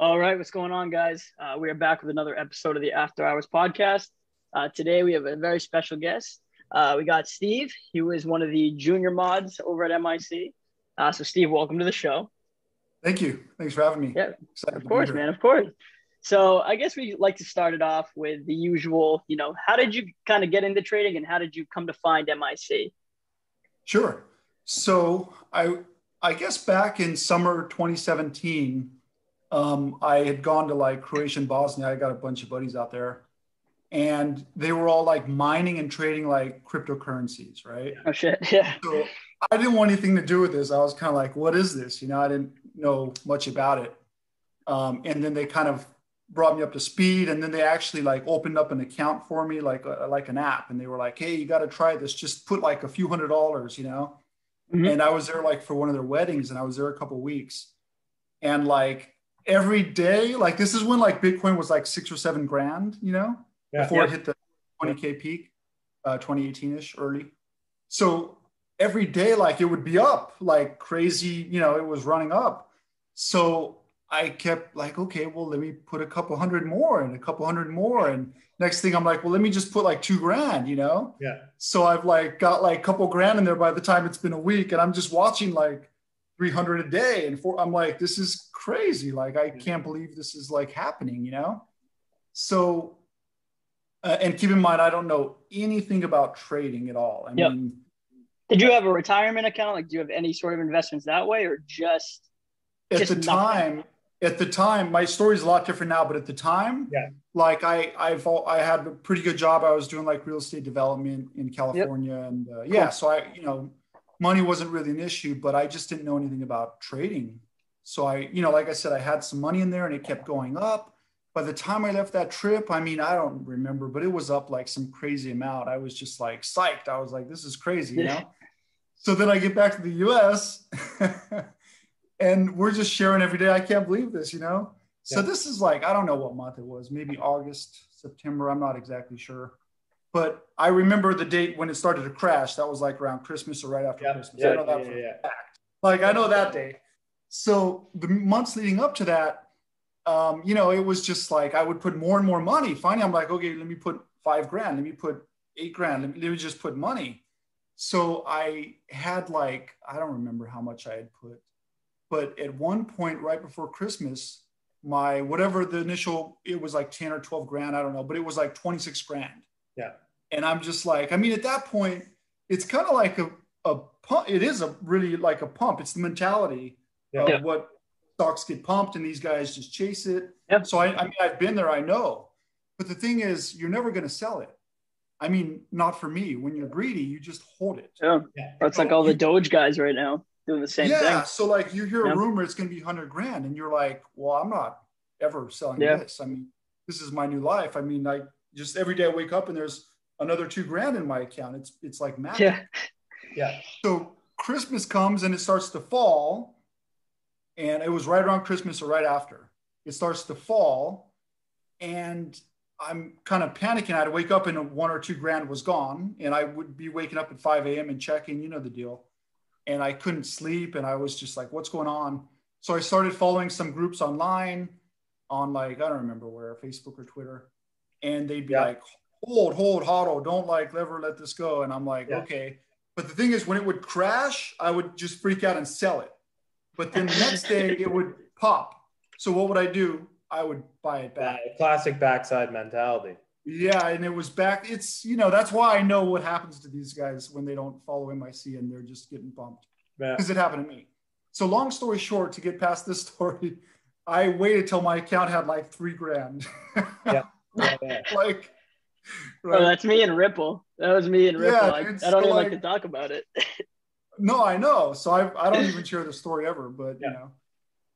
All right, what's going on, guys? Uh, we are back with another episode of the After Hours podcast. Uh, today we have a very special guest. Uh, we got Steve. He was one of the junior mods over at MIC. Uh, so, Steve, welcome to the show. Thank you. Thanks for having me. Yeah, Excited of course, man. Of course. So, I guess we like to start it off with the usual. You know, how did you kind of get into trading, and how did you come to find MIC? Sure. So, I I guess back in summer 2017, um, I had gone to like Croatia and Bosnia. I got a bunch of buddies out there, and they were all like mining and trading like cryptocurrencies, right? Oh shit! Yeah. So I didn't want anything to do with this. I was kind of like, "What is this?" You know, I didn't know much about it. Um, and then they kind of brought me up to speed, and then they actually like opened up an account for me, like a, uh, like an app, and they were like, "Hey, you got to try this. Just put like a few hundred dollars," you know Mm-hmm. And I was there like for one of their weddings and I was there a couple weeks. And like every day, like this is when like Bitcoin was like six or seven grand, you know, yeah. before it hit the 20K peak, uh, 2018 ish early. So every day, like it would be up like crazy, you know, it was running up. So I kept like, okay, well, let me put a couple hundred more and a couple hundred more. And next thing I'm like, well, let me just put like two grand, you know? Yeah. So I've like got like a couple grand in there by the time it's been a week and I'm just watching like 300 a day. And for, I'm like, this is crazy. Like, I can't believe this is like happening, you know? So, uh, and keep in mind, I don't know anything about trading at all. I yep. mean, did you have a retirement account? Like, do you have any sort of investments that way or just? At just the nothing? time, at the time, my story is a lot different now, but at the time, yeah, like I, I've, I had a pretty good job. I was doing like real estate development in California, yep. and uh, yeah, cool. so I, you know, money wasn't really an issue, but I just didn't know anything about trading. So I, you know, like I said, I had some money in there, and it kept going up. By the time I left that trip, I mean, I don't remember, but it was up like some crazy amount. I was just like psyched. I was like, this is crazy, you know. so then I get back to the U.S. and we're just sharing every day. I can't believe this, you know? So yeah. this is like, I don't know what month it was, maybe August, September. I'm not exactly sure. But I remember the date when it started to crash. That was like around Christmas or right after yeah. Christmas. Yeah, I know that yeah, yeah, fact. Like I know that day. So the months leading up to that, um, you know, it was just like I would put more and more money. Finally, I'm like, okay, let me put five grand, let me put eight grand, let me, let me just put money. So I had like, I don't remember how much I had put but at one point, right before Christmas, my whatever the initial, it was like 10 or 12 grand, I don't know, but it was like 26 grand. Yeah. And I'm just like, I mean, at that point, it's kind of like a, a pump. It is a really like a pump. It's the mentality yeah. of yeah. what stocks get pumped and these guys just chase it. Yeah. So I, I mean, I've been there, I know. But the thing is, you're never going to sell it. I mean, not for me. When you're greedy, you just hold it. Yeah. yeah. That's like all the Doge guys right now doing the same yeah, thing. Yeah. So like you hear a rumor it's going to be 100 grand and you're like, well, I'm not ever selling yeah. this. I mean, this is my new life. I mean, I just every day I wake up and there's another two grand in my account. It's it's like magic. Yeah. Yeah. So Christmas comes and it starts to fall. And it was right around Christmas or right after. It starts to fall. And I'm kind of panicking. I'd wake up and one or two grand was gone. And I would be waking up at 5 a.m. and checking, you know the deal and I couldn't sleep and I was just like, what's going on? So I started following some groups online on like, I don't remember where, Facebook or Twitter. And they'd be yeah. like, hold, hold, hodl, don't like ever let this go. And I'm like, yeah. okay. But the thing is, when it would crash, I would just freak out and sell it. But then the next day it would pop. So what would I do? I would buy it back. Yeah, classic backside mentality. Yeah, and it was back. It's you know that's why I know what happens to these guys when they don't follow MIC and they're just getting bumped because it happened to me. So long story short, to get past this story, I waited till my account had like three grand. yeah. yeah. like. Right. Oh, that's me and Ripple. That was me and Ripple. Yeah, I, I, don't so even like, like, to talk about it. no, I know. So I, I don't even share the story ever, but yeah. you know,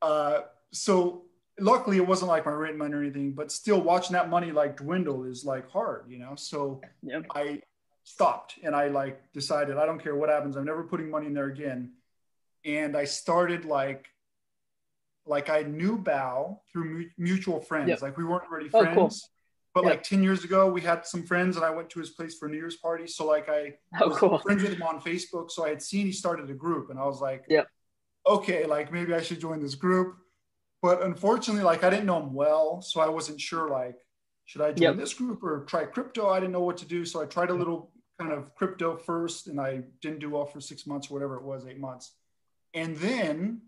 uh, so luckily it wasn't like my rent money or anything, but still watching that money like dwindle is like hard, you know? So yep. I stopped and I like decided, I don't care what happens. I'm never putting money in there again. And I started like, like I knew Bao through mutual friends. Yep. Like we weren't already friends, oh, cool. But like 10 years ago we had some friends and I went to his place for a New Year's party. So like I oh, was cool. friends with him on Facebook. So I had seen he started a group and I was like, yeah, okay, like maybe I should join this group but unfortunately, like I didn't know him well, so I wasn't sure like should I join Yep. this group or try crypto? I didn't know what to do, so I tried a little kind of crypto first, and I didn't do well for six months or whatever it was, eight months, and then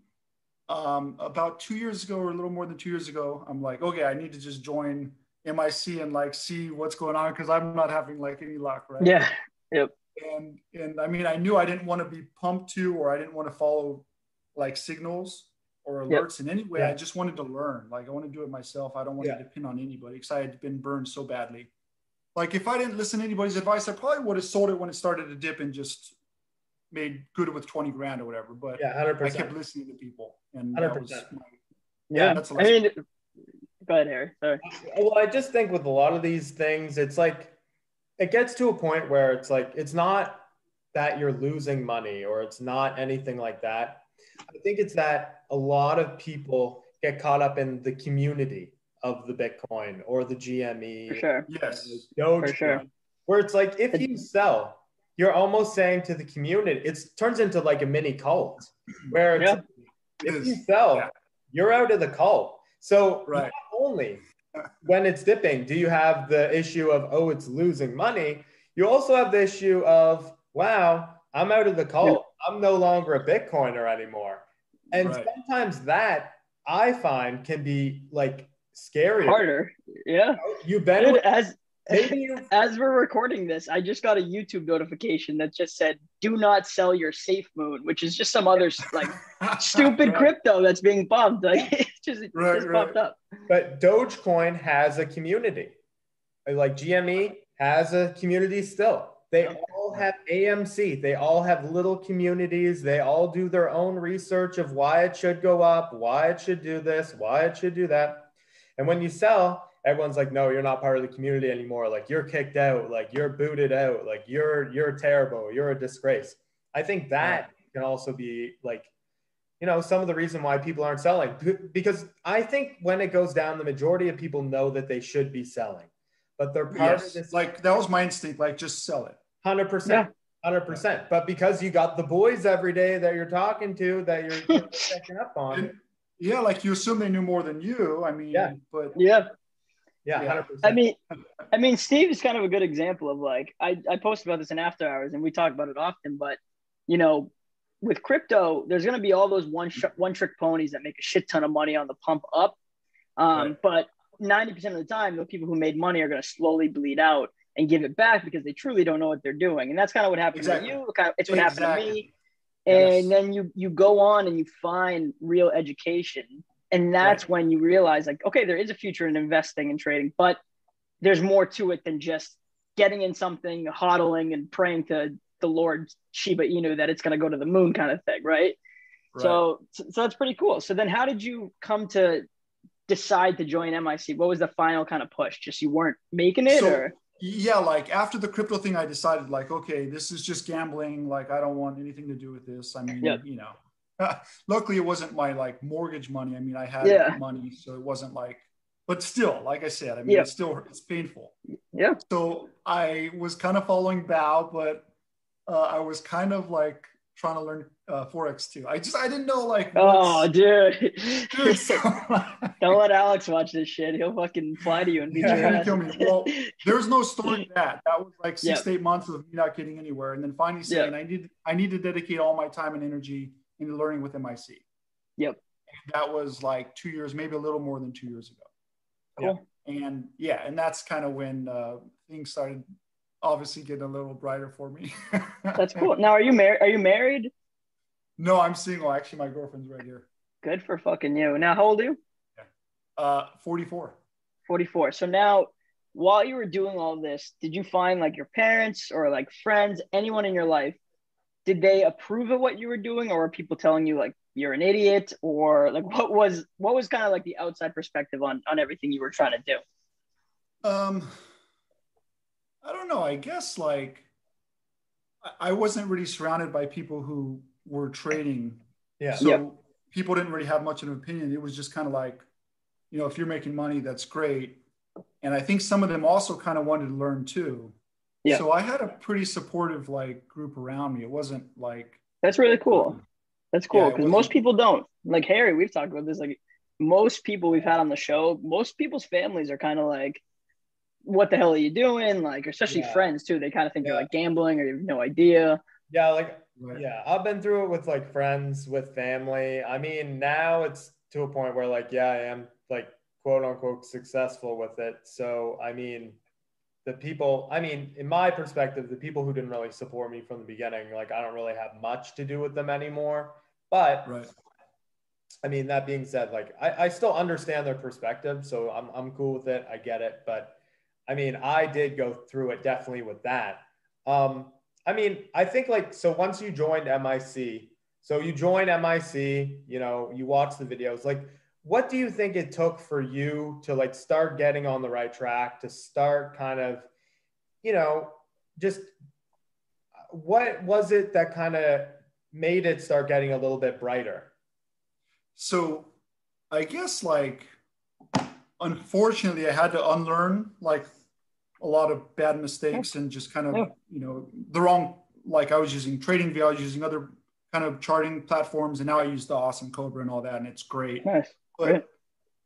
um, about two years ago or a little more than two years ago, I'm like, okay, I need to just join MIC and like see what's going on because I'm not having like any luck, right? Yeah. Yep. and and I mean I knew I didn't want to be pumped to or I didn't want to follow like signals or Yep. alerts in any way. Yeah. I just wanted to learn. Like I want to do it myself. I don't want Yeah. to depend on anybody because I had been burned so badly. Like if I didn't listen to anybody's advice, I probably would have sold it when it started to dip and just made good with 20 grand or whatever. But Yeah, hundred I kept listening to people and that was my, Yeah. that's the I mean, go ahead, Harry. Sorry. Well, I just think with a lot of these things, it's like it gets to a point where it's like it's not that you're losing money or it's not anything like that. I think it's that a lot of people get caught up in the community of the Bitcoin or the GME, For sure. yes. Dogecoin, For sure. where it's like if you sell, you're almost saying to the community, it turns into like a mini cult where it's Yeah. If you sell, Yeah. you're out of the cult. So Right. not only when it's dipping do you have the issue of oh it's losing money, you also have the issue of wow I'm out of the cult. I'm no longer a Bitcoiner anymore. And Right. sometimes that I find can be like scary. Harder. Yeah. You've been Dude, as maybe you as we're recording this, I just got a YouTube notification that just said, "Do not sell your SafeMoon," which is just some other like stupid Right. crypto that's being bumped. Like it just, it Right, just right. popped up. But Dogecoin has a community. Like GME has a community still. They all have AMC. They all have little communities. They all do their own research of why it should go up, why it should do this, why it should do that. And when you sell, everyone's like, "No, you're not part of the community anymore. Like you're kicked out. Like you're booted out. Like you're you're terrible. You're a disgrace." I think that can also be like you know some of the reason why people aren't selling because i think when it goes down the majority of people know that they should be selling but they're part Yes. of this Like that was my instinct. Like just sell it. 100% 100% but because you got the boys every day that you're talking to that you're checking up on And- Yeah, like you assume they knew more than you. I mean, Yeah. but Yeah. Yeah, Yeah. 100% I mean, I mean, Steve is kind of a good example of like I I posted about this in After Hours, and we talk about it often. But you know, with crypto, there's going to be all those one sh- one trick ponies that make a shit ton of money on the pump up. Um, Right. But ninety percent of the time, the people who made money are going to slowly bleed out and give it back because they truly don't know what they're doing, and that's kind of what happened Exactly. to you. It's what happened to me. And Yes. then you you go on and you find real education, and that's when you realize like, okay, there is a future in investing and trading, but there's more to it than just getting in something, hodling, and praying to the Lord Shiba Inu that it's going to go to the moon, kind of thing, right? right. So, so that's pretty cool. So then, how did you come to decide to join MIC? What was the final kind of push? Just you weren't making it, So- or yeah, like after the crypto thing, I decided like, okay, this is just gambling. Like, I don't want anything to do with this. I mean, Yeah. you know, luckily it wasn't my like mortgage money. I mean, I had Yeah. money, so it wasn't like, but still, like I said, I mean, Yeah. it's still it's painful. yeah, So I was kind of following Bao, but uh, I was kind of like trying to learn uh, forex too. I just I didn't know like. oh, dude, Dude, so- don't let Alex watch this shit. He'll fucking fly to you and beat Yeah, your ass. kill me. Well, there's no story that. That was like six to eight months of me not getting anywhere, and then finally saying I need I need to dedicate all my time and energy into learning with MIC. Yep. And that was like two years, maybe a little more than two years ago. Cool. And yeah, and that's kind of when uh, things started obviously getting a little brighter for me. That's cool. Now, are you married? Are you married? no, I'm single. Actually, my girlfriend's right here. Good for fucking you. Now, how old are you? Uh, 44. 44. So now, while you were doing all this, did you find like your parents or like friends, anyone in your life, did they approve of what you were doing, or were people telling you like you're an idiot, or like what was what was kind of like the outside perspective on on everything you were trying to do? Um, I don't know. I guess like I- I wasn't really surrounded by people who were trading, yeah so Yep. people didn't really have much of an opinion. It was just kind of like, you know, if you're making money, that's great. And I think some of them also kind of wanted to learn too. Yeah. So I had a pretty supportive like group around me. It wasn't like That's really cool. Um, That's cool because wasn't- most people don't. Like Harry, we've talked about this. Like most people we've had on the show, most people's families are kind of like, what the hell are you doing? Like, especially Yeah. friends too. They kind of think Yeah. you're like gambling or you have no idea. Yeah, like Right. yeah, I've been through it with like friends, with family. I mean, now it's to a point where like, yeah, I am like quote unquote successful with it. So I mean, the people, I mean, in my perspective, the people who didn't really support me from the beginning, like I don't really have much to do with them anymore. But Right. I mean, that being said, like I, I still understand their perspective, so I'm I'm cool with it. I get it, but I mean, I did go through it definitely with that. Um, I mean, I think like so once you joined MIC, so you join MIC, you know, you watch the videos, like what do you think it took for you to like start getting on the right track, to start kind of, you know, just what was it that kind of made it start getting a little bit brighter? So I guess like unfortunately I had to unlearn like a lot of bad mistakes and just kind of you know the wrong like I was using TradingView, I was using other kind of charting platforms and now I use the awesome Cobra and all that and it's great. Nice. But Great.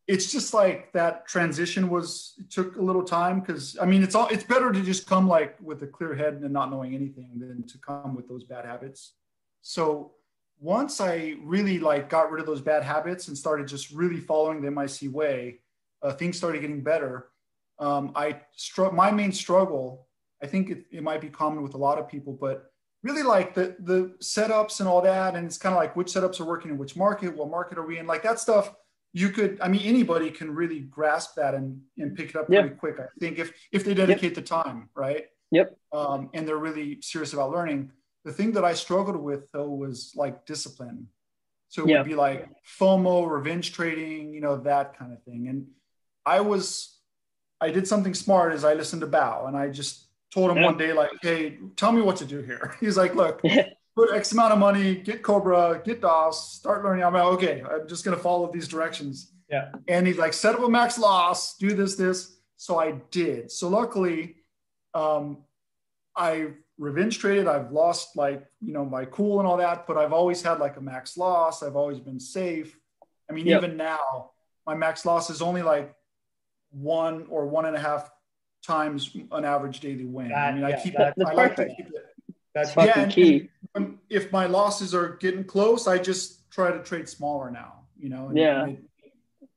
it's just like that transition was it took a little time because I mean it's all it's better to just come like with a clear head and not knowing anything than to come with those bad habits. So once I really like got rid of those bad habits and started just really following the MIC way, uh, things started getting better. Um, I str- my main struggle, I think it, it might be common with a lot of people, but really like the the setups and all that, and it's kind of like which setups are working in which market, what market are we in, like that stuff. You could, I mean, anybody can really grasp that and and pick it up Yeah. pretty quick. I think if if they dedicate the time, right? Yep. Um, and they're really serious about learning. The thing that I struggled with though was like discipline. So it Yeah. would be like FOMO, revenge trading, you know, that kind of thing. And I was, I did something smart is I listened to Bao and I just told him one day, like, hey, tell me what to do here. He's like, look. Put X amount of money, get Cobra, get DAS, start learning. I'm like, okay, I'm just going to follow these directions. Yeah. And he's like, set up a max loss, do this, this. So I did. So luckily, um, I revenge traded. I've lost like, you know, my cool and all that, but I've always had like a max loss. I've always been safe. I mean, Yep. even now, my max loss is only like one or one and a half times an average daily win. I That- mean, I keep that- it, That's I like to keep it. That's It's fucking Yeah, and- key. If my losses are getting close, I just try to trade smaller now, you know? Yeah. It,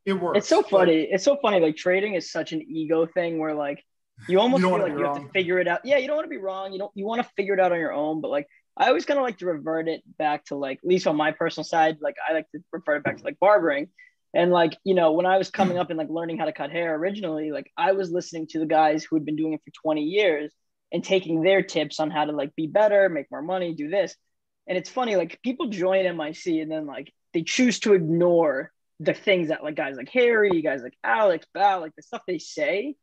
it works. It's so but- funny. It's so funny. Like trading is such an ego thing where like you almost You feel like you have to figure it out. Yeah, you don't want to be wrong. You don't you want to figure it out on your own. But like I always kind of like to revert it back to like at least on my personal side, like I like to refer it back to like barbering. And like, you know, when I was coming up and like learning how to cut hair originally, like I was listening to the guys who had been doing it for 20 years and taking their tips on how to like be better, make more money, do this. And it's funny, like people join MIC and then like they choose to ignore the things that like guys like Harry, guys like Alex, Bal, like the stuff they say.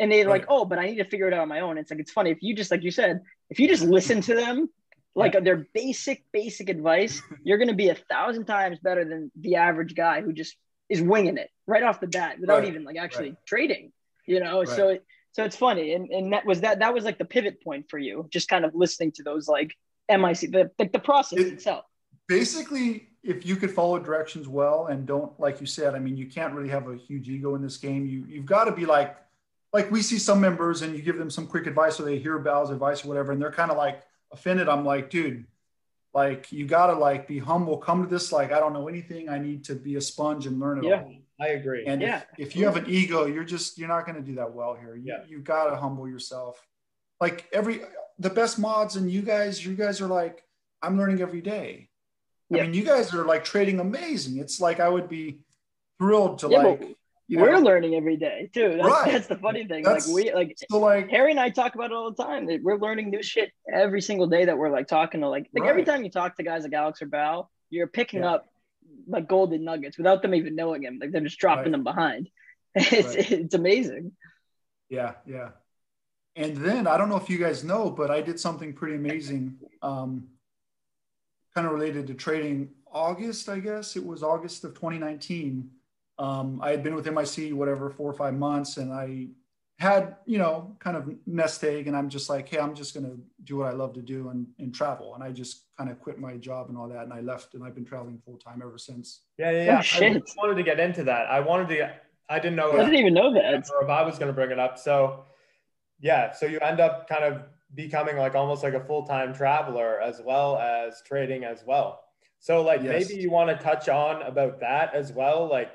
And they're like, oh, but I need to figure it out on my own. It's like, it's funny. If you just, like you said, if you just listen to them, like their basic, basic advice, you're going to be a thousand times better than the average guy who just is winging it right off the bat without Right. even like actually Right. trading, you know? Right. So, it, so it's funny. And, and that was that, that was like the pivot point for you, just kind of listening to those like MIC, the, like the process It- itself. basically if you could follow directions well and don't like you said i mean you can't really have a huge ego in this game you you've got to be like like we see some members and you give them some quick advice or they hear Bal's advice or whatever and they're kind of like offended i'm like dude like you got to like be humble come to this like i don't know anything i need to be a sponge and learn it Yeah. all I agree. and Yeah. if, if you have an ego you're just you're not going to do that well here you, Yeah. you got to humble yourself like every the best mods and you guys you guys are like i'm learning every day Yeah. I mean, you guys are like trading amazing. It's like I would be thrilled to Yeah, like, you We're know, learning every day too. That's, Right. that's the funny thing. That's- like we like so like, Harry and I talk about it all the time. We're learning new shit every single day that we're like talking to like like every time you talk to guys like Alex or Bao, you're picking Yeah. up like golden nuggets without them even knowing them. Like they're just dropping Right. them behind. It's Right. it's amazing. yeah, yeah. And then I don't know if you guys know, but I did something pretty amazing, um, kind of related to trading. August, I guess it was August of 2019. Um, I had been with MIC whatever four or five months, and I had you know kind of nest egg, and I'm just like, hey, I'm just gonna do what I love to do and, and travel. And I just kind of quit my job and all that, and I left, and I've been traveling full time ever since. Yeah, yeah, yeah. Oh, shit. I just wanted to get into that. I wanted to. I didn't know. I didn't even know that. or if I was going to bring it up. So, yeah, so you end up kind of becoming like almost like a full time traveler as well as trading as well. So, like, Yes. maybe you want to touch on about that as well. Like,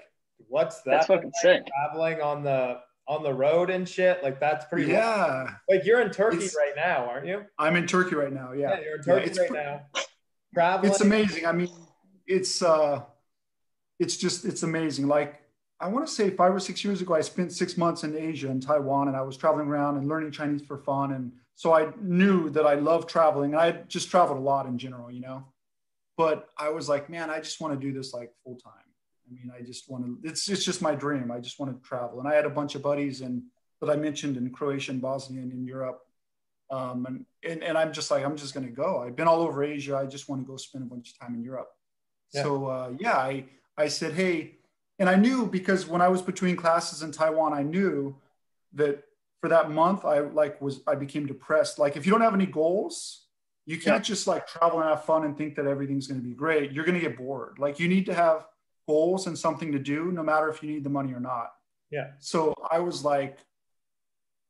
what's that That's fucking like, sick. traveling on the on the road and shit? Like, that's pretty. Yeah, Like, you're in Turkey It's- right now, aren't you? I'm in Turkey right now. Yeah, you're in Yeah, Turkey it's right pre- now. Traveling. it's amazing. I mean, it's uh, it's just it's amazing. Like I want to say five or six years ago, I spent six months in Asia and Taiwan, and I was traveling around and learning Chinese for fun. And so I knew that I love traveling. I just traveled a lot in general, you know. But I was like, man, I just want to do this like full time. I mean, I just want to. It's it's just my dream. I just want to travel. And I had a bunch of buddies and that I mentioned in Croatia and Bosnia and in Europe. Um, and, and and I'm just like I'm just gonna go. I've been all over Asia. I just want to go spend a bunch of time in Europe. Yeah. So uh, yeah, I I said hey, and I knew because when I was between classes in Taiwan, I knew that for that month I like was I became depressed. Like if you don't have any goals, you can't just like travel and have fun and think that everything's gonna be great. You're gonna get bored. Like you need to have goals and something to do, no matter if you need the money or not. Yeah. So I was like,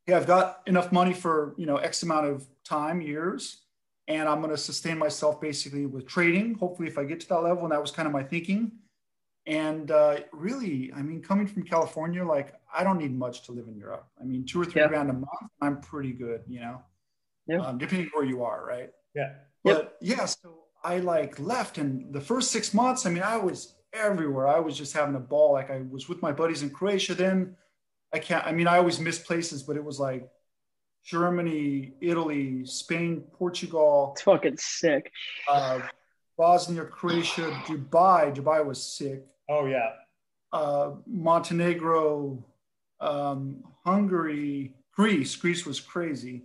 yeah, I've got enough money for, you know, X amount of time, years, and I'm going to sustain myself basically with trading, hopefully if I get to that level. And that was kind of my thinking. And uh, really, I mean, coming from California, like I don't need much to live in Europe. I mean, two or three Yeah. grand a month, I'm pretty good, you know, Yeah. um, depending where you are, right? Yeah. But yeah, so I like left, and the first six months, I mean, I was everywhere. I was just having a ball. Like I was with my buddies in Croatia. Then I can't. I mean, I always miss places, but it was like Germany, Italy, Spain, Portugal, It's fucking sick. uh, Bosnia, Croatia, Dubai. Dubai was sick. Oh yeah. Uh, Montenegro, um, Hungary, Greece. Greece was crazy.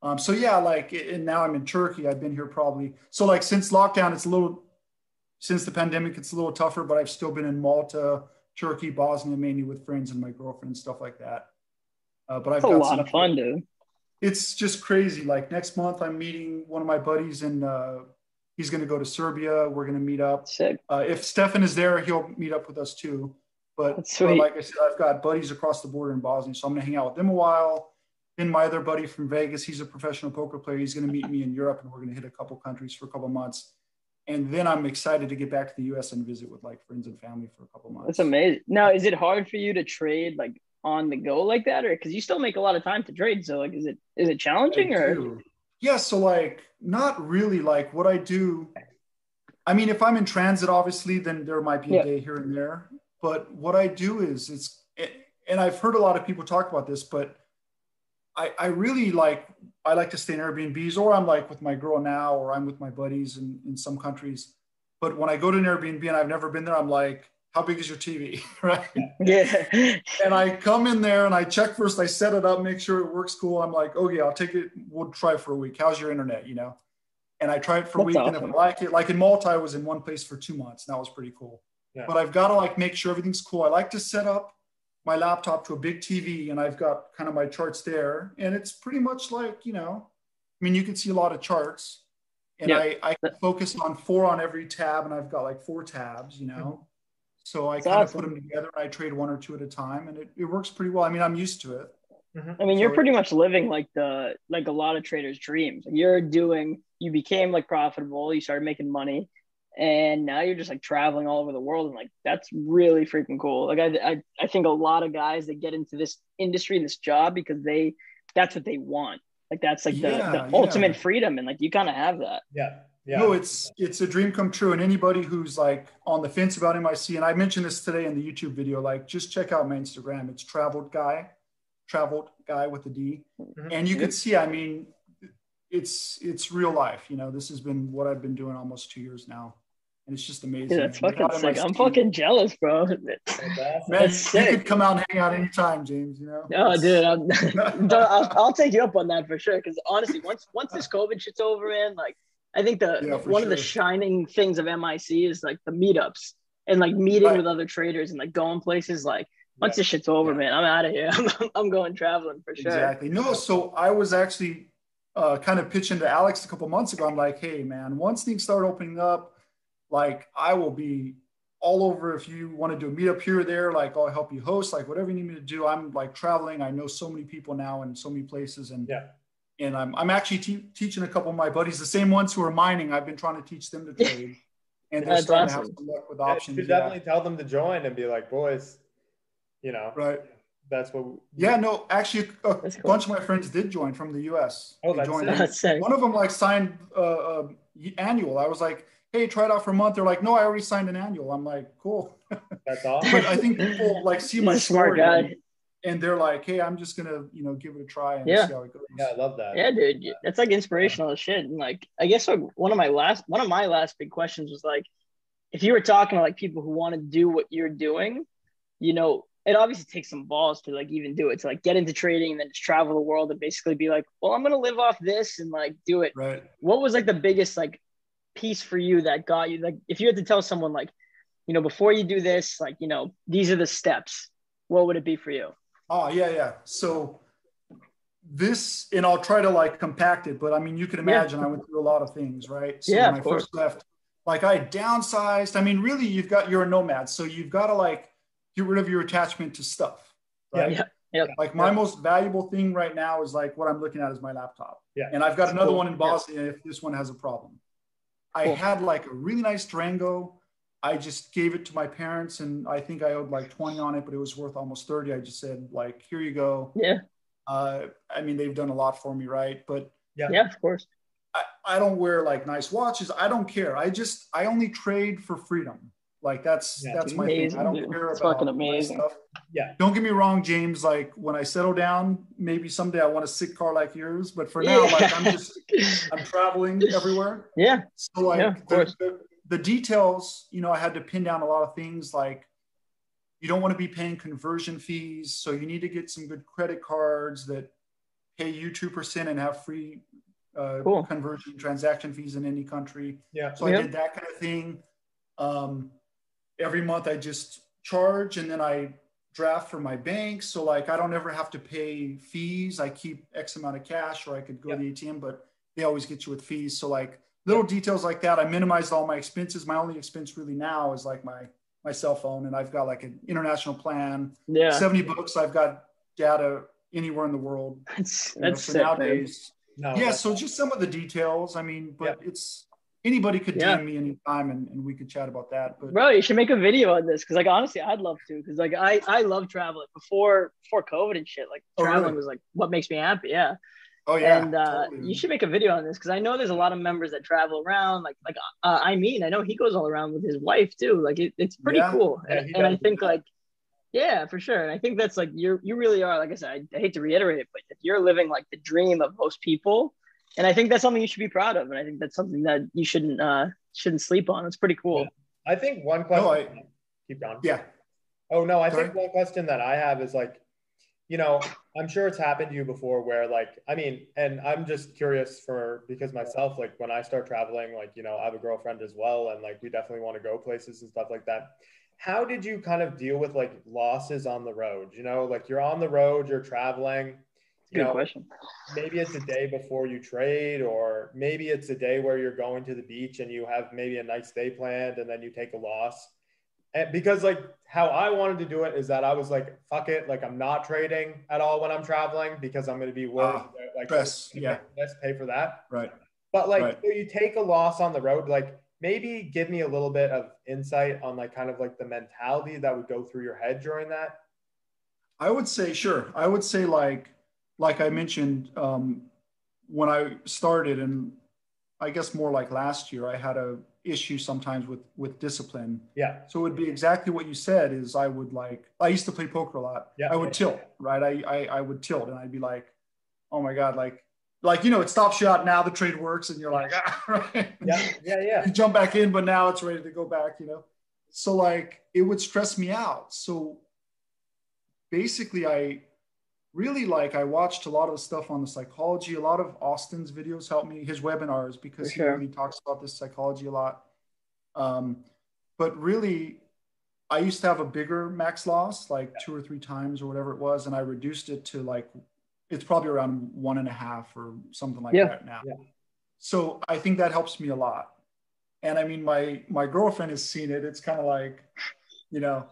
Um, so yeah, like, and now I'm in Turkey. I've been here probably so like since lockdown, it's a little since the pandemic, it's a little tougher. But I've still been in Malta, Turkey, Bosnia, mainly with friends and my girlfriend and stuff like that. Uh, but I've It's a got lot some- of fun, dude. it's just crazy. Like next month, I'm meeting one of my buddies, in uh, he's going to go to Serbia. We're going to meet up. Sick. Uh, if Stefan is there, he'll meet up with us too. But, but like I said, I've got buddies across the border in Bosnia, so I'm going to hang out with them a while. Then my other buddy from Vegas, he's a professional poker player. He's going to meet me in Europe, and we're going to hit a couple countries for a couple months. And then I'm excited to get back to the U.S. and visit with like friends and family for a couple months. That's amazing. Now, is it hard for you to trade like on the go like that, or because you still make a lot of time to trade? So, like, is it is it challenging or? Yeah, so like not really like what I do. I mean, if I'm in transit, obviously, then there might be a Yeah. day here and there. But what I do is it's, and I've heard a lot of people talk about this, but I, I really like, I like to stay in Airbnbs or I'm like with my girl now, or I'm with my buddies in, in some countries. But when I go to an Airbnb and I've never been there, I'm like, how big is your TV? right. Yeah. And I come in there and I check first, I set it up, make sure it works cool. I'm like, okay, I'll take it. We'll try for a week. How's your internet? You know? And I try it for a That's week. And if I like it, like in Malta, I was in one place for two months. And that was pretty cool. Yeah. But I've got to like make sure everything's cool. I like to set up my laptop to a big TV and I've got kind of my charts there. And it's pretty much like, you know, I mean, you can see a lot of charts. And Yeah. I, I focus on four on every tab and I've got like four tabs, you know. Mm-hmm. So I That's kind of put them together I trade one or two at a time and it, it works pretty well. I mean, I'm used to it. Mm-hmm. I mean, you're So- pretty much living like the like a lot of traders' dreams. Like you're doing, you became like profitable, you started making money, and now you're just like traveling all over the world, and like that's really freaking cool. Like I, I, I think a lot of guys that get into this industry, this job, because they, that's what they want. Like that's like the, Yeah, the yeah. ultimate freedom, and like you kind of have that. Yeah. Yeah. No, it's it's a dream come true. And anybody who's like on the fence about MIC, and I mentioned this today in the YouTube video, like just check out my Instagram. It's traveled guy, traveled guy with a D. Mhm. And you can see, I mean, it's it's real life. You know, this has been what I've been doing almost two years now. And it's just amazing. Dude, that's fucking sick. I'm fucking jealous, bro. Man, you could come out and hang out anytime, James. You know. Oh, It's- dude, I'm, I'll, I'll take you up on that for sure. Because honestly, once once this COVID shit's over, man, like I think the Yeah, for one of the shining things of MIC is like the meetups and like meeting Right. with other traders and like going places. Like once Yeah. this shit's over, Yeah. man, I'm out of here. I'm, I'm going traveling for sure. Exactly. No, so I was actually uh, kind of pitching to Alex a couple months ago. I'm like, hey man, once things start opening up, like I will be all over if you want to do a meetup here or there, like I'll help you host, like whatever you need me to do. I'm like traveling. I know so many people now in so many places. And yeah. And I'm, I'm actually te- teaching a couple of my buddies, the same ones who are mining. I've been trying to teach them to trade. And they're That's starting awesome. to have some luck with options. you should yeah. definitely tell them to join and be like, boys, you know, Right. that's what. Yeah, no, actually, a cool. bunch of my friends did join from the U.S. Oh, They that's That's. One of them like signed uh, uh, annual. I was like, "Hey, try it out for a month." They're like, "No, I already signed an annual." I'm like, "Cool." That's awesome. but I think people like see my smart story guy. And, and they're like, "Hey, I'm just gonna, you know, give it a try and Yeah. see how it goes." yeah, I love that. Yeah, dude, that's like inspirational as shit. And like, I guess like one of my last, one of my last big questions was like, if you were talking to like people who want to do what you're doing, you know, it obviously takes some balls to like even do it to like get into trading and then just travel the world and basically be like, well, I'm gonna live off this and like do it. Right. What was like the biggest like piece for you that got you like if you had to tell someone like, you know, before you do this, like, you know, these are the steps, what would it be for you? Oh yeah, yeah. So this, and I'll try to like compact it, but I mean, you can imagine I went through a lot of things, right? So Yeah, when I course. first left, like I downsized. I mean, really, you've got you're a nomad, so you've got to like get rid of your attachment to stuff, right? Yeah. Yeah. Like my Yeah. most valuable thing right now is like what I'm looking at is my laptop. Yeah. And I've got another Cool. one in Yeah. Bosnia if this one has a problem. I had like a really nice Durango. I just gave it to my parents and I think I owed like 20 on it, but it was worth almost 30. I just said like, here you go. Yeah. Uh, I mean, they've done a lot for me, right? But Yeah. Yeah, of course. I, I don't wear like nice watches. I don't care. I just I only trade for freedom. Like that's Yeah, that's my amazing, thing. I don't dude. care It's about fucking amazing. stuff. Yeah. Don't get me wrong, James. Like when I settle down, maybe someday I want a sick car like yours. But for now, like I'm just I'm traveling everywhere. yeah. So like Yeah, of course. the, the details, you know, I had to pin down a lot of things like you don't want to be paying conversion fees. So you need to get some good credit cards that pay you 2% and have free uh, Cool. conversion transaction fees in any country. Yeah. So Yeah. I did that kind of thing. Um, every month I just charge and then I draft for my bank. So like I don't ever have to pay fees. I keep X amount of cash or I could go to the ATM, but they always get you with fees. So like little details like that. I minimized all my expenses. My only expense really now is like my my cell phone and I've got like an international plan. Yeah. 70 bucks. I've got data anywhere in the world. That's You know, so sick, nowadays No, yeah, so just some of the details. I mean, but it's anybody could Yeah. DM me anytime and, and we could chat about that. But Bro, you should make a video on this because, like, honestly, I'd love to. Because, like, I I love traveling before before COVID and shit. Like, Oh, traveling really? was like what makes me happy. Yeah, oh yeah, and uh, totally. you should make a video on this because I know there's a lot of members that travel around. Like, like uh, I mean, I know he goes all around with his wife too. Like, it, it's pretty Yeah. cool. Yeah, and and I does. think like, yeah, for sure. And I think that's like you're you really are. Like I said, I, I hate to reiterate it, but you're living like the dream of most people. And I think that's something you should be proud of. And I think that's something that you shouldn't uh shouldn't sleep on. It's pretty cool. I think one question. No, I- keep going. yeah, Oh no, I Sorry? think one question that I have is like, you know, I'm sure it's happened to you before where like, I mean, and I'm just curious for because myself, like when I start traveling, like, you know, I have a girlfriend as well, and like we definitely want to go places and stuff like that. How did you kind of deal with like losses on the road? You know, like you're on the road, you're traveling, you Good know, question. maybe it's a day before you trade, or maybe it's a day where you're going to the beach and you have maybe a nice day planned and then you take a loss. And because like how I wanted to do it is that I was like, fuck it, like I'm not trading at all when I'm traveling because I'm gonna be worried Ah, like stress, yeah. let's pay for that. right. But like Right. so you take a loss on the road, like maybe give me a little bit of insight on like kind of like the mentality that would go through your head during that. I would say sure. I would say like like I mentioned um, when I started, and I guess more like last year, I had a issue sometimes with with discipline. Yeah. So it would be exactly what you said. Is I would like I used to play poker a lot. Yeah. I would tilt, right? I, I I would tilt, and I'd be like, oh my god, like like you know, it stops you out Now the trade works, and you're like, ah, right? Yeah, yeah, yeah. you jump back in, but now it's ready to go back, you know? So like it would stress me out. So basically I really like I watched a lot of the stuff on the psychology. A lot of Austin's videos helped me, his webinars, because sure. he really talks about this psychology a lot. Um, but really I used to have a bigger max loss, like two or three times or whatever it was, and I reduced it to like it's probably around one and a half or something like Yeah. that now. Yeah. So I think that helps me a lot. And I mean, my my girlfriend has seen it. It's kind of like, you know,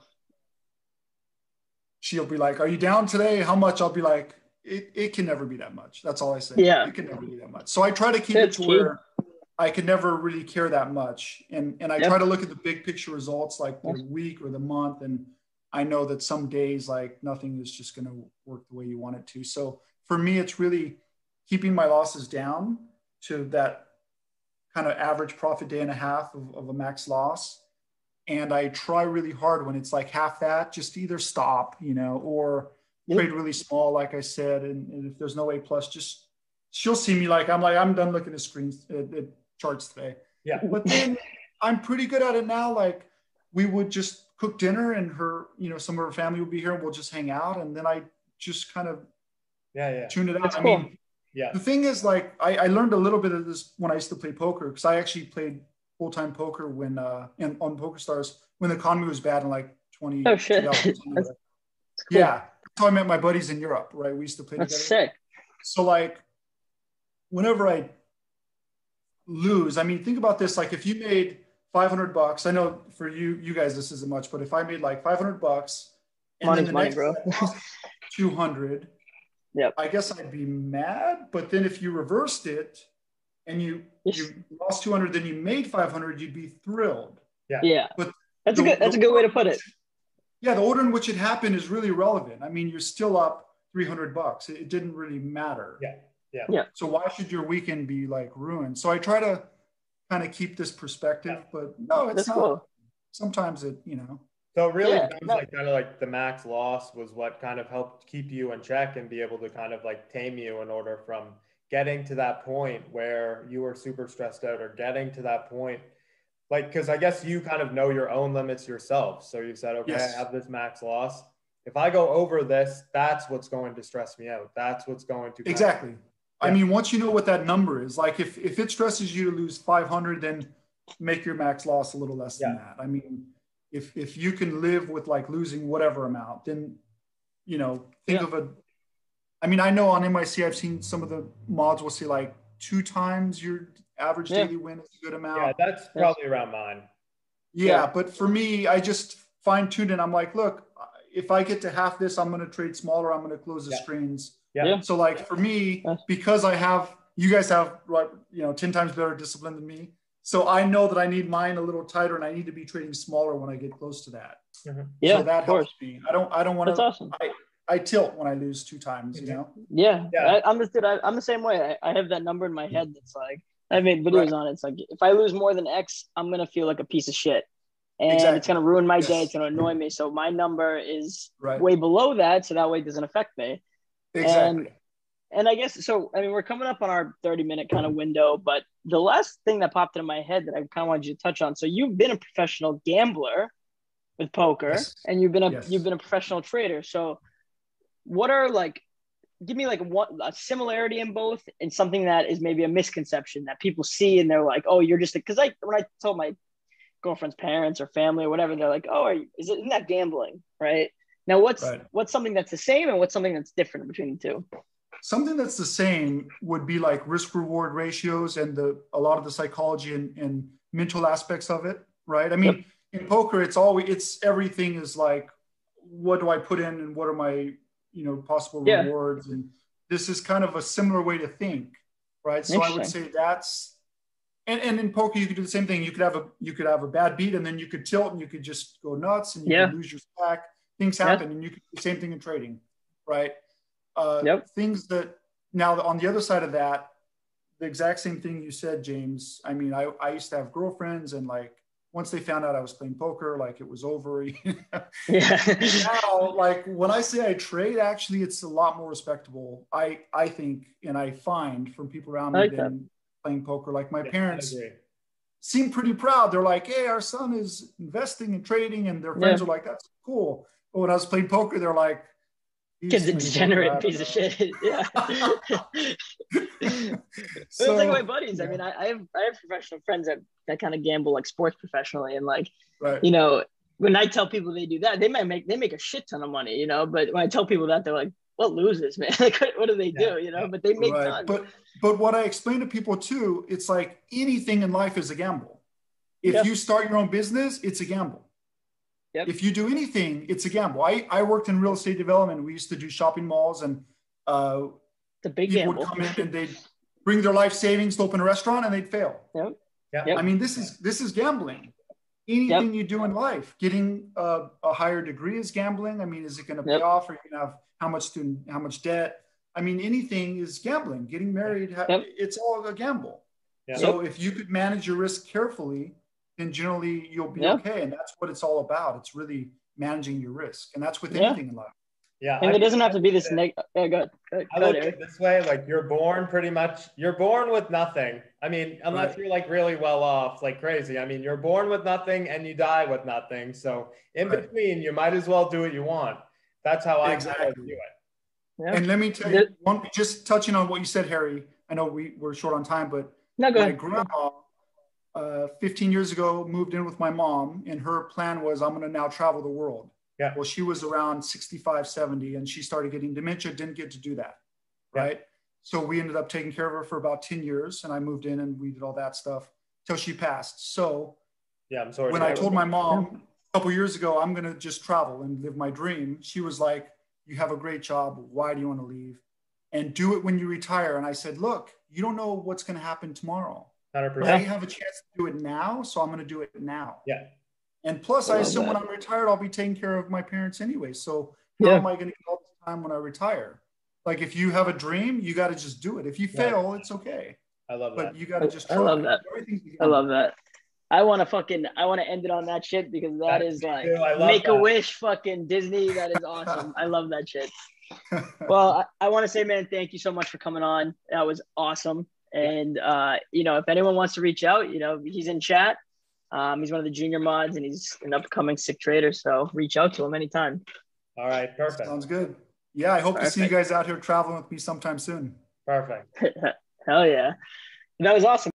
she'll be like, "Are you down today? How much?" I'll be like, "It it can never be that much." That's all I say. Yeah. it can never be that much. So I try to keep That's it to where I can never really care that much, and and I Yep. try to look at the big picture results, like the week or the month, and I know that some days like nothing is just going to work the way you want it to. So for me, it's really keeping my losses down to that kind of average profit day and a half of, of a max loss. And I try really hard when it's like half that, just either stop, you know, or Yep. trade really small, like I said. And, and if there's no A plus, just she'll see me like I'm like I'm done looking at screens at, at charts today. Yeah. But then I'm pretty good at it now. Like we would just cook dinner and her, you know, some of her family would be here and we'll just hang out. And then I just kind of Yeah, yeah, tune it out. That's I cool. mean, yeah. the thing is, like, I, I learned a little bit of this when I used to play poker because I actually played full time poker when uh in, on PokerStars when the economy was bad in like 20. Oh, shit. 2000. That's cool. yeah. That's how I met my buddies in Europe, right? We used to play That's together. sick. So, like, whenever I lose, I mean, think about this. Like, if you made 500 bucks, I know for you, you guys, this isn't much, but if I made like 500 bucks, and Money's then the money, next bro. day I lost 200, Yep. I guess I'd be mad. But then if you reversed it and you Yes. you lost 200, then you made 500, you'd be thrilled. Yeah. yeah But That's a good that's a good way to put it. Yeah, the order in which it happened is really relevant. I mean, you're still up 300 bucks. It, it didn't really matter. Yeah, yeah. Yeah. So why should your weekend be like ruined? So I try to kind of keep this perspective, but no, it's That's not. cool. Sometimes it, you know. So really Yeah, sounds no. like kind of like the max loss was what kind of helped keep you in check and be able to kind of like tame you in order from getting to that point where you were super stressed out or getting to that point. Like, because I guess you kind of know your own limits yourself. So you said, okay, Yes. I have this max loss. If I go over this, that's what's going to stress me out. That's what's going to Exactly. I mean, once you know what that number is, like if, if it stresses you to lose 500, then make your max loss a little less than that. I mean, if, if you can live with like losing whatever amount, then, you know, think Yeah. of a, I mean, I know on MIC, I've seen some of the mods will say like two times your average Yeah. daily win is a good amount. Yeah, that's probably around mine. Yeah, Yeah. but for me, I just fine tuned and I'm like, look, if I get to half this, I'm going to trade smaller. I'm going to close the Yeah. screens. Yeah. Yeah. So like for me, because I have, you guys have, right, you know, 10 times better discipline than me. So I know that I need mine a little tighter and I need to be trading smaller when I get close to that. Mm-hmm. Yeah, so that of course. helps me. I don't, I don't want That's to, awesome. I tilt when I lose two times, you know? Yeah, Yeah. I, I'm the dude, I, I'm the same way. I, I have that number in my head that's like I've made videos Right. on it. It's like if I lose more than X, I'm gonna feel like a piece of shit, and it's gonna ruin my day. It's gonna annoy me. So my number is Right. way below that, so that way it doesn't affect me. Exactly. And I guess so. I mean, we're coming up on our 30 minute kind of window, but the last thing that popped into my head that I kind of wanted you to touch on. So you've been a professional gambler with poker, Yes. and you've been a Yes. you've been a professional trader. So, what are like? Give me like one a similarity in both, and something that is maybe a misconception that people see, and they're like, "Oh, you're just because I when I told my girlfriend's parents or family or whatever, they're like, "Oh, are you, is it isn't that gambling?" Right now, what's Right. what's something that's the same, and what's something that's different between the two? something that's the same would be like risk reward ratios and the a lot of the psychology and, and mental aspects of it right i mean in poker it's always it's everything is like what do i put in and what are my you know possible Yeah. rewards. And this is kind of a similar way to think right? So i would say that's and, and in poker you could do the same thing. You could have a you could have a bad beat and then you could tilt and you could just go nuts and you Yeah. could lose your stack. Things happen and you could do the same thing in trading right? Uh, Yep. things that now on the other side of that the exact same thing you said james. I mean i, I used to have girlfriends and like once they found out i was playing poker like it was over Yeah. now like when i say i trade actually it's a lot more respectable i i think and i find from people around me like than playing poker. Like my Yeah, parents seem pretty proud. They're like hey our son is investing and trading and their friends are like that's cool. But when i was playing poker they're like "He's Kid's a degenerate piece of shit. Yeah. so, it's like my buddies. I mean, I, I have I have professional friends that, that kind of gamble like sports professionally, and like right you know, when I tell people they do that, they might make they make a shit ton of money, you know. But when I tell people that, they're like, "What loses, man? like, what do they yeah. do?" You know. But they make right. tons. But but what I explain to people too, it's like anything in life is a gamble. If you start your own business, it's a gamble. Yep. If you do anything, it's a gamble. I, I worked in real estate development. We used to do shopping malls, and uh, it's a big people gamble. would come in and they'd bring their life savings to open a restaurant, and they'd fail. Yep. Yep. I mean, this is this is gambling. Anything yep. you do in life, getting a, a, higher degree is gambling. I mean, is it going to pay off? Or you going to have how much student, how much debt? I mean, anything is gambling. Getting married, yep. it's all a gamble. So if you could manage your risk carefully, then generally you'll be okay. And that's what it's all about. It's really managing your risk, and that's with anything in life. Yeah, and I it doesn't have to be this negative. Yeah, go, go, I look at it this way: like you're born pretty much, you're born with nothing. I mean, unless right. you're like really well off, like crazy. I mean, you're born with nothing and you die with nothing. So in right. between, you might as well do what you want. That's how I exactly. do it. Yeah. And let me tell you, one, just touching on what you said, Harry. I know we we're short on time, but no, my ahead. grandma, uh, 15 years ago, moved in with my mom, and her plan was, I'm going to now travel the world. Yeah. Well, she was around 65, 70, and she started getting dementia, didn't get to do that. Yeah. Right. So we ended up taking care of her for about 10 years, and I moved in and we did all that stuff till she passed. So yeah, I'm sorry. When I told my mom a couple years ago, I'm going to just travel and live my dream, she was like, You have a great job. Why do you want to leave? And do it when you retire. And I said, Look, you don't know what's going to happen tomorrow. 100%. I have a chance to do it now, so I'm going to do it now. Yeah. And plus, I, I assume that. when I'm retired, I'll be taking care of my parents anyway. So how yeah. am I going to get all this time when I retire? Like if you have a dream, you got to just do it. If you fail, it's okay. I love that. But you got to just. Try. I love that. I love that. I want to fucking I want to end it on that shit because that is like make that. a wish fucking Disney. That is awesome. I love that shit. well, I, I want to say, man, thank you so much for coming on. That was awesome. And uh, you know, if anyone wants to reach out, you know, he's in chat. Um, he's one of the junior mods and he's an upcoming sick trader. So reach out to him anytime. All right. Perfect. Sounds good. Yeah. I hope perfect. to see you guys out here traveling with me sometime soon. Perfect. Hell yeah. That was awesome.